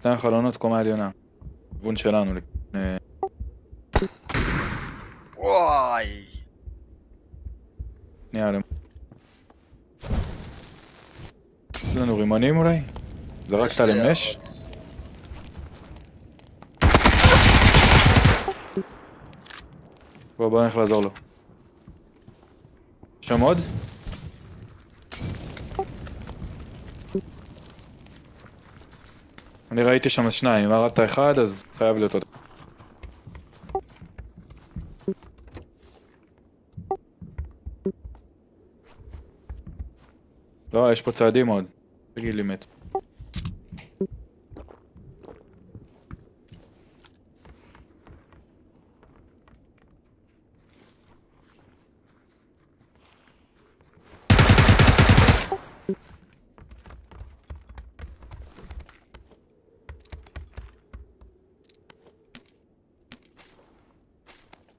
שתיים חלונות קומה עליונה. כיוון שלנו. וואי. שנייה, למ- יש לנו רימונים אולי? זרקת למש? הערות. בוא בוא נלך לעזור לו. יש שם עוד? אני ראיתי שם שניים, אם הרדת אחד אז חייב להיות עוד. לא, יש פה צעדים עוד. תגיד לי מת.